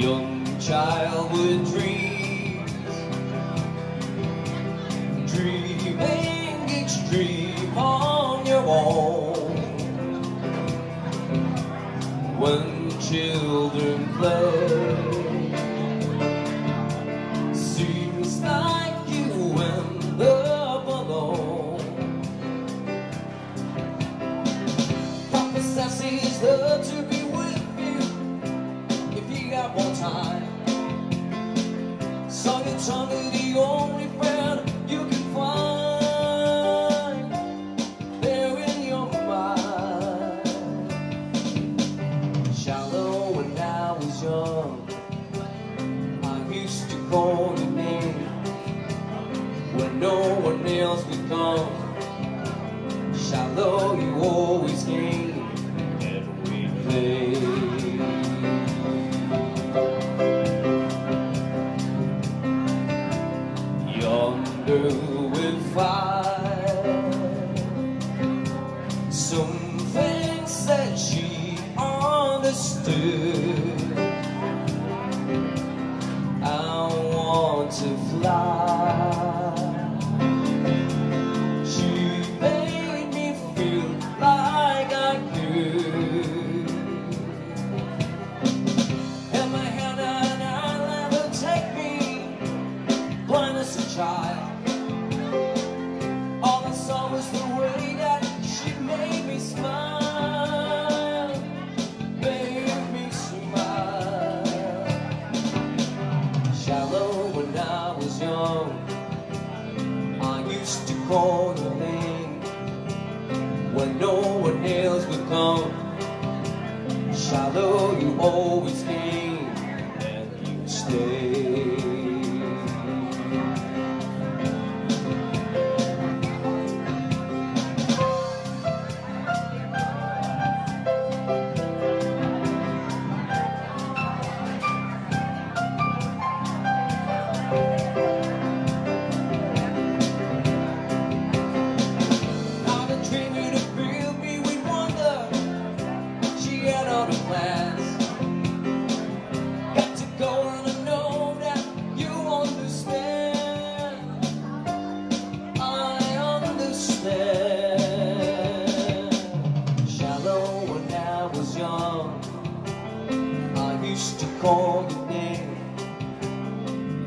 young child with dreams, dreaming each dream on your own. When children play, seems like you end up alone. Papa says he's to be you time. So you tell me the only friend you can find there in your mind. Shilo when I was young, I used to call your name when no one else would come. Shilo, you always came Yonder with fire, some things that she understood. I want to fly. Young. I used to call your name when no one else would come. Shilo, you always came was young, I used to call your name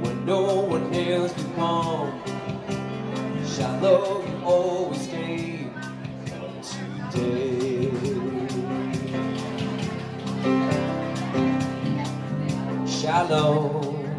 when no one else could come. Shilo, you always came today. Shilo.